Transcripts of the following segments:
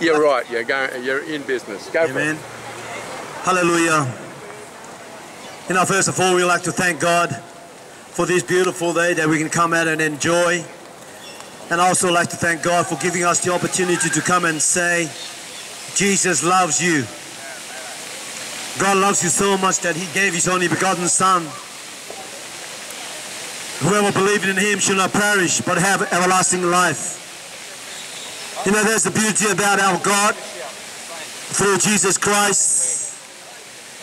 You're right. You're going. You're in business. Go Amen. Hallelujah. You know, first of all, we like to thank God for this beautiful day that we can come out and enjoy. And I also like to thank God for giving us the opportunity to come and say, Jesus loves you. God loves you so much that He gave His only begotten Son. Whoever believes in Him shall not perish but have everlasting life. You know, there's the beauty about our God through Jesus Christ.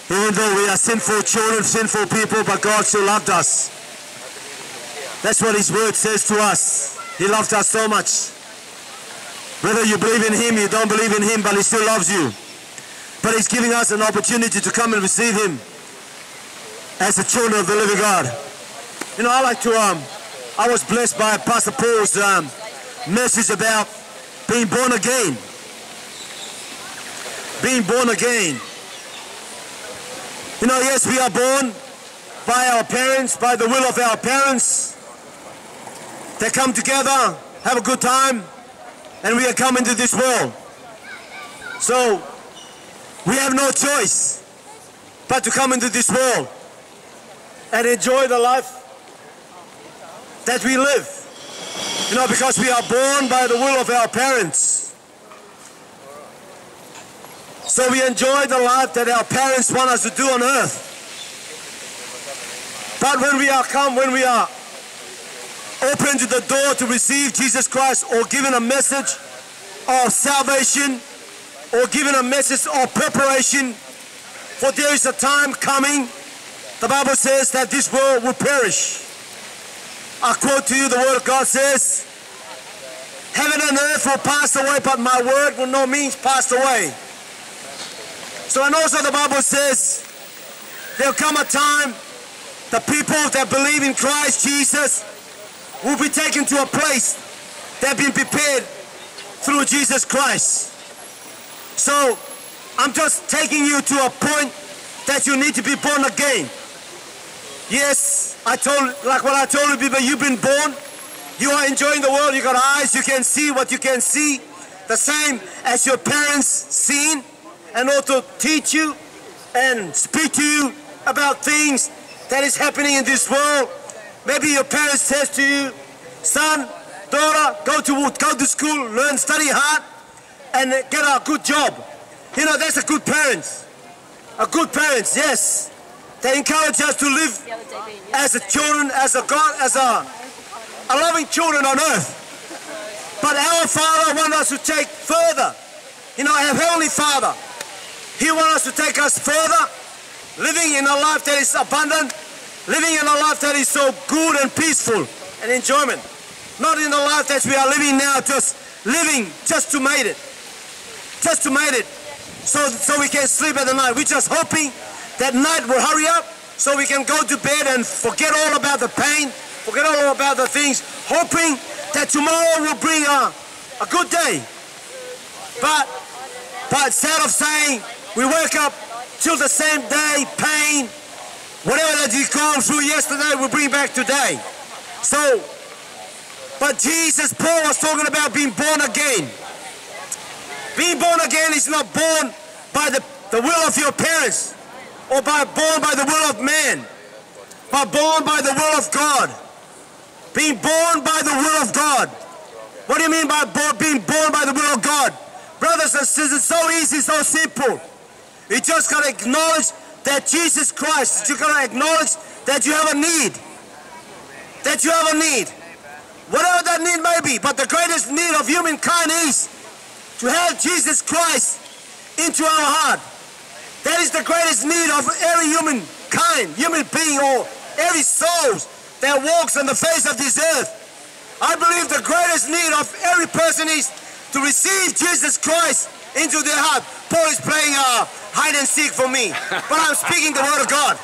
Even though we are sinful children, sinful people, but God still loved us. That's what His Word says to us. He loved us so much. Whether you believe in Him, you don't believe in Him, but He still loves you. But He's giving us an opportunity to come and receive Him as the children of the living God. You know, I like to, um, I was blessed by Pastor Paul's um, message about being born again. Being born again. You know, yes, we are born by our parents, by the will of our parents. They come together, have a good time, and we are coming to this world. So, we have no choice but to come into this world and enjoy the life that we live. You know, because we are born by the will of our parents. So we enjoy the life that our parents want us to do on earth. But when we are come, when we are open to the door to receive Jesus Christ or given a message of salvation or given a message of preparation, for there is a time coming, the Bible says that this world will perish. I quote to you the word of God says, Heaven and earth will pass away, but my word will no means pass away. So and also the Bible says, there'll come a time the people that believe in Christ Jesus will be taken to a place that have been prepared through Jesus Christ. So I'm just taking you to a point that you need to be born again. Yes, I told, like what I told you people, you've been born. You are enjoying the world. You got eyes. You can see what you can see. The same as your parents seen and also teach you and speak to you about things that is happening in this world. Maybe your parents says to you, son, daughter, go to go to school, learn, study hard, and get a good job. You know, that's a good parents. A good parents, yes. They encourage us to live as a children, as a God, as a, a loving children on earth. But our Father wants us to take further. You know, our Heavenly Father, He wants us to take us further, living in a life that is abundant, living in a life that is so good and peaceful and enjoyment. Not in a life that we are living now, just living just to make it. Just to make it. So, so we can sleep at the night. We're just hoping that night we'll hurry up so we can go to bed and forget all about the pain, forget all about the things, hoping that tomorrow will bring a, a good day. But, but instead of saying we wake up till the same day, pain, whatever that you gone through yesterday will bring back today. So, but Jesus, Paul was talking about being born again. Being born again is not born by the, the will of your parents or by born by the will of man, but born by the will of God. Being born by the will of God. What do you mean by being born by the will of God? Brothers and sisters, it's so easy, so simple. You just gotta acknowledge that Jesus Christ, you gotta acknowledge that you have a need. That you have a need. Whatever that need may be, but the greatest need of humankind is to have Jesus Christ into our heart. That is the greatest need of every human kind, human being, or every soul that walks on the face of this earth. I believe the greatest need of every person is to receive Jesus Christ into their heart. Paul is playing uh, hide and seek for me, but I'm speaking the word of God.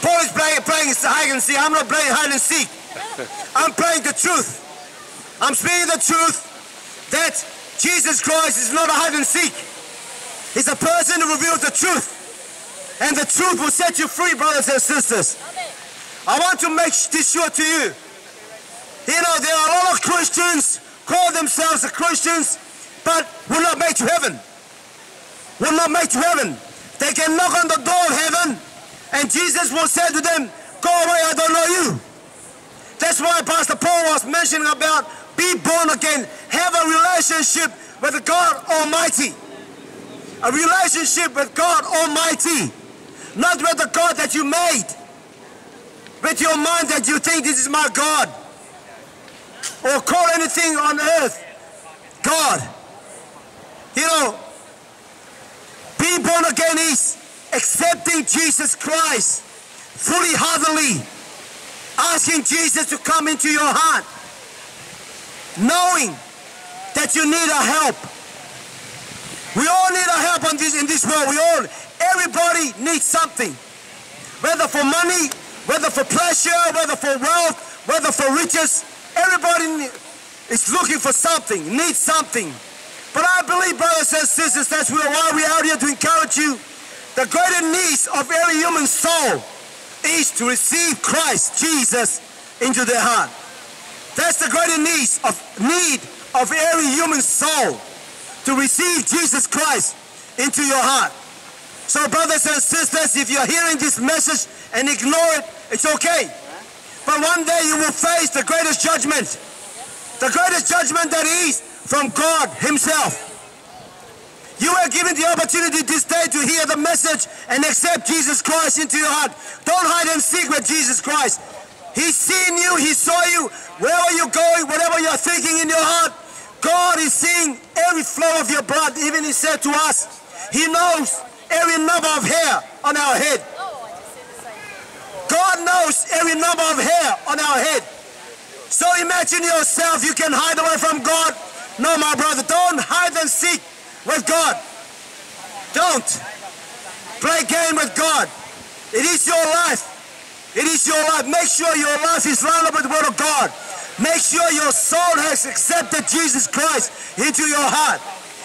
Paul is playing, playing hide and seek. I'm not playing hide and seek. I'm playing the truth. I'm speaking the truth that Jesus Christ is not a hide and seek. He's a person who reveals the truth. And the truth will set you free, brothers and sisters. I want to make this sure to you. You know, there are a lot of Christians call themselves Christians, but will not make to heaven. Will not make to heaven. They can knock on the door of heaven, and Jesus will say to them, Go away, I don't know you. That's why Pastor Paul was mentioning about be born again, have a relationship with the God Almighty. A relationship with God Almighty. Not with the God that you made. With your mind that you think this is my God. Or call anything on earth God. You know, being born again is accepting Jesus Christ fully heartedly. Asking Jesus to come into your heart. Knowing that you need a help. We all need this, in this world. We all, everybody needs something. Whether for money, whether for pleasure, whether for wealth, whether for riches. Everybody is looking for something, needs something. But I believe, brothers and sisters, that's why we're out here to encourage you. The greater needs of every human soul is to receive Christ Jesus into their heart. That's the greater need of need of every human soul to receive Jesus Christ into your heart. So brothers and sisters, if you're hearing this message and ignore it, it's okay. But one day you will face the greatest judgment. The greatest judgment that is from God himself. You are given the opportunity this day to hear the message and accept Jesus Christ into your heart. Don't hide and seek with Jesus Christ. He's seen you, he saw you, wherever you're going, whatever you're thinking in your heart. God is seeing every flow of your blood. Even he said to us, he knows every number of hair on our head. God knows every number of hair on our head. So imagine yourself, you can hide away from God. No, my brother, don't hide and seek with God. Don't play game with God. It is your life. It is your life. Make sure your life is lined up with the Word of God. Make sure your soul has accepted Jesus Christ into your heart.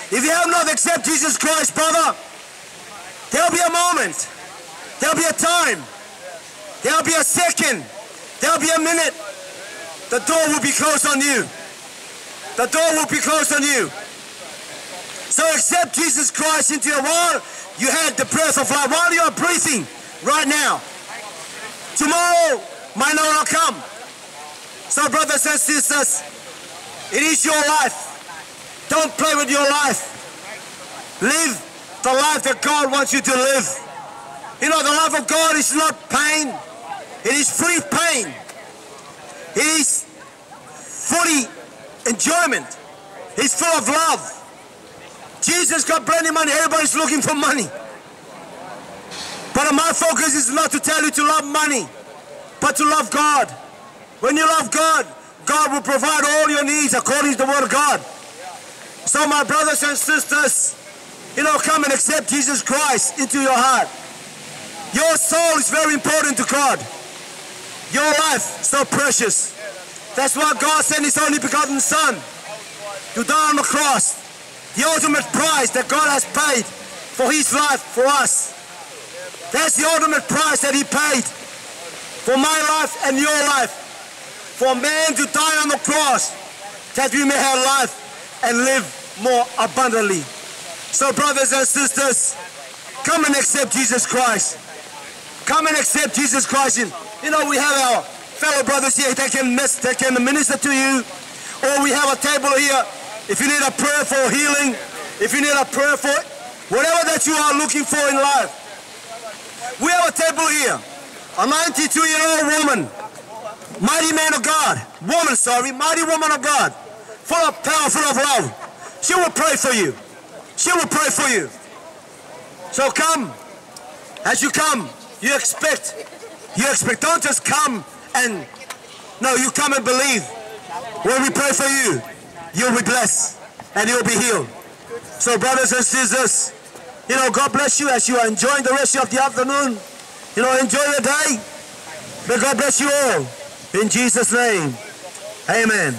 If you have not accepted Jesus Christ, brother, there'll be a moment. There'll be a time. There'll be a second. There'll be a minute. The door will be closed on you. The door will be closed on you. So accept Jesus Christ into your while you had the breath of life, while you are breathing right now. Tomorrow might not come. So brothers and sisters, it is your life. Don't play with your life. Live the life that God wants you to live. You know, the life of God is not pain. It is free pain. It is fully enjoyment. It's full of love. Jesus got plenty of money. Everybody's looking for money. But my focus is not to tell you to love money, but to love God. When you love God, God will provide all your needs according to the word of God. So my brothers and sisters, you know, come and accept Jesus Christ into your heart. Your soul is very important to God. Your life so precious. That's why God sent his only begotten son to die on the cross the ultimate price that God has paid for his life for us. That's the ultimate price that he paid for my life and your life. For man to die on the cross that we may have life and live more abundantly. So brothers and sisters, come and accept Jesus Christ. Come and accept Jesus Christ. You know, we have our fellow brothers here, they can, they can minister to you. Or we have a table here if you need a prayer for healing, if you need a prayer for whatever that you are looking for in life, we have a table here. A 92-year-old woman, mighty man of God, woman, sorry, mighty woman of God, full of power, full of love. She will pray for you. She will pray for you. So come. As you come, you expect. You expect. Don't just come and, no, you come and believe when we pray for you you'll be blessed and you'll be healed. So brothers and sisters, you know, God bless you as you are enjoying the rest of the afternoon. You know, enjoy your day. May God bless you all. In Jesus' name, amen.